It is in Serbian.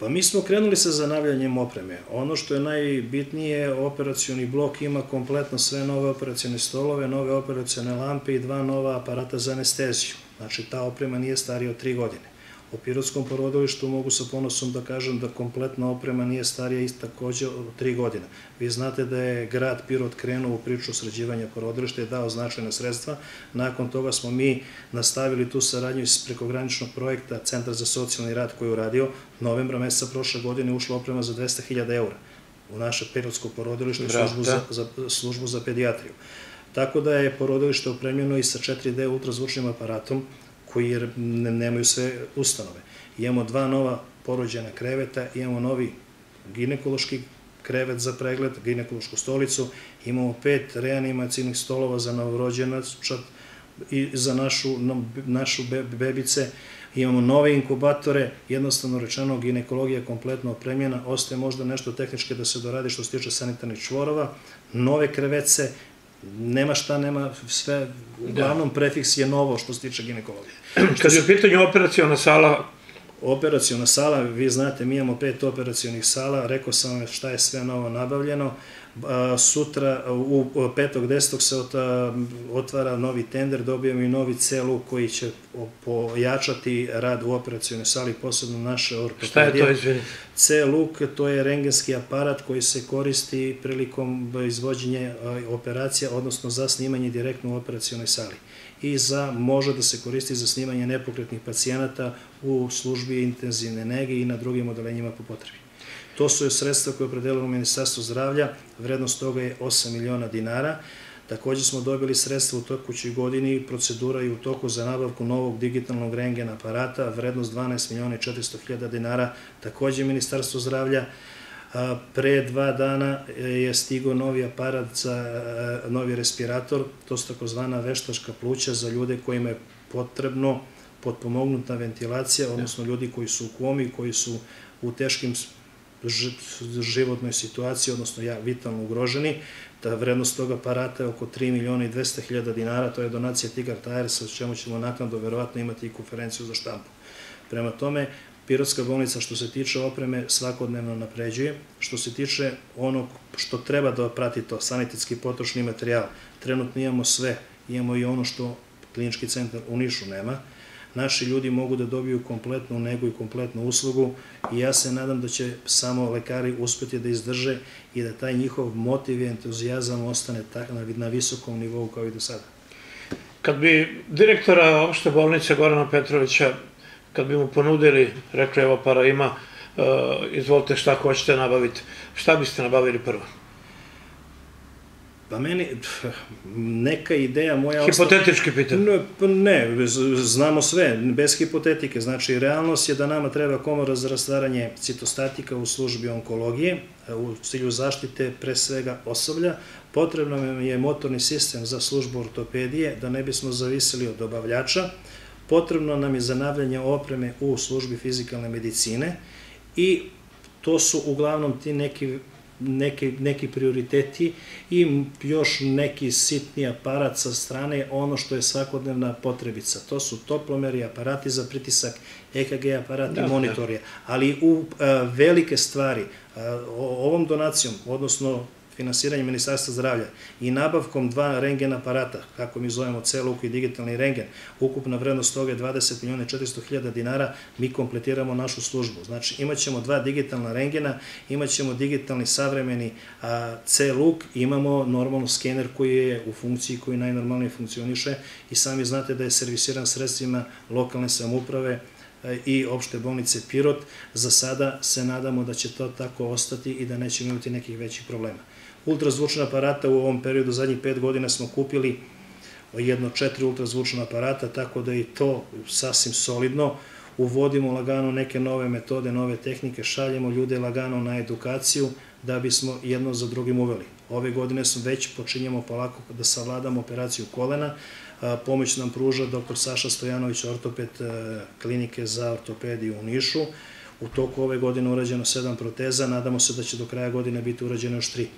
Pa mi smo krenuli sa zanavljanjem opreme. Ono što je najbitnije, operacioni blok ima kompletno sve nove operacione stolove, nove operacione lampe i dva nova aparata za anesteziju. Znači, ta oprema nije starija od tri godine. O Pirotskom porodilištu mogu sa ponosom da kažem da kompletna oprema nije starija i takođe od tri godina. Vi znate da je grad Pirot krenuo u priču sređivanja porodilišta i dao značajna sredstva. Nakon toga smo mi nastavili tu saradnju iz prekograničnog projekta Centar za socijalni rad koji je uradio. Novembra meseca prošle godine ušla oprema za 200.000 eura u naše Pirotsko porodilište i službu za, za, službu za pedijatriju. Tako da je porodilište opremljeno i sa 4D ultrazvučnim aparatom, koji nemaju sve ustanove. Imamo dva nova porođena kreveta, imamo novi ginekološki krevet za pregled, ginekološku stolicu, imamo pet reanimacijnih stolova za novorođenačat i za našu, našu bebice, imamo nove inkubatore, jednostavno rečeno ginekologija je kompletno opremljena, ostaje možda nešto tehničke da se doradi što se tiče sanitarnih čvorova, nove krevece, nema šta, nema sve, uglavnom prefiks je novo što se tiče ginekologije. Kad je u pitanju operacijona sala, operacijona sala, vi znate, mi imamo pet operacionih sala, rekao sam vam šta je sve novo nabavljeno. Sutra, u 5.10. se otvara novi tender, dobijemo i novi celu koji će pojačati rad u operacijonoj sali, posebno naše ortopedije. Šta je to, izvini? C-luk, to je rengenski aparat koji se koristi prilikom izvođenja operacija, odnosno za snimanje direktno u operacijonoj sali i za, može da se koristi za snimanje nepokretnih pacijenata u službi intenzivne nege i na drugim odelenjima po potrebi. To su sredstva koje je opredelilo Ministarstvo zdravlja, vrednost toga je 8 miliona dinara. Takođe smo dobili sredstva u tokućoj godini, procedura je u toku za nabavku novog digitalnog rengen aparata, vrednost 12 miliona i 400 hiljada dinara, takođe Ministarstvo zdravlja, Pre dva dana je stigo novi aparat za novi respirator, to su takozvana veštačka pluća za ljude kojima je potrebno potpomognuta ventilacija, odnosno ljudi koji su u komi, koji su u teškim životnoj situaciji, odnosno ja, vitalno ugroženi. Ta vrednost tog aparata je oko 3 miliona i 200 hiljada dinara, to je donacija Tigar Tires, sa čemu ćemo naknadno verovatno imati i konferenciju za štampu. Prema tome, Pirotska bolnica što se tiče opreme svakodnevno napređuje. Što se tiče onog što treba da prati to, sanitetski potrošni materijal, trenutno imamo sve, imamo i ono što klinički centar u Nišu nema. Naši ljudi mogu da dobiju kompletnu negu i kompletnu uslugu i ja se nadam da će samo lekari uspeti da izdrže i da taj njihov motiv i entuzijazam ostane na visokom nivou kao i do sada. Kad bi direktora opšte bolnice Gorana Petrovića kad bi mu ponudili, rekli evo para ima, uh, izvolite šta hoćete nabaviti, šta biste nabavili prvo? Pa meni, neka ideja moja... Hipotetički pitan. Ne, pa ne, znamo sve, bez hipotetike. Znači, realnost je da nama treba komora za rastvaranje citostatika u službi onkologije, u cilju zaštite pre svega osoblja. Potrebno je motorni sistem za službu ortopedije, da ne bismo zavisili od dobavljača potrebno nam je zanavljanje opreme u službi fizikalne medicine i to su uglavnom ti neki neki, neki prioriteti i još neki sitni aparat sa strane, ono što je svakodnevna potrebica. To su toplomeri, aparati za pritisak, EKG aparati, da, monitorije. Da. Ali u a, velike stvari, a, ovom donacijom, odnosno finansiranje Ministarstva zdravlja i nabavkom dva rengen aparata, kako mi zovemo celuk i digitalni rengen, ukupna vrednost toga je 20 miliona 400 hiljada dinara, mi kompletiramo našu službu. Znači, imat ćemo dva digitalna rengena, imat ćemo digitalni savremeni C-luk, imamo normalno skener koji je u funkciji, koji najnormalnije funkcioniše. I sami znate da je servisiran sredstvima lokalne samuprave, i opšte bolnice Pirot. Za sada se nadamo da će to tako ostati i da nećemo imati nekih većih problema ultrazvučna aparata u ovom periodu, zadnjih pet godina smo kupili jedno četiri ultrazvučna aparata, tako da i to sasvim solidno. Uvodimo lagano neke nove metode, nove tehnike, šaljemo ljude lagano na edukaciju da bismo jedno za drugim uveli. Ove godine smo već počinjemo polako da savladamo operaciju kolena. Pomoć nam pruža dr. Saša Stojanović, ortoped klinike za ortopediju u Nišu. U toku ove godine urađeno sedam proteza, nadamo se da će do kraja godine biti urađeno još tri.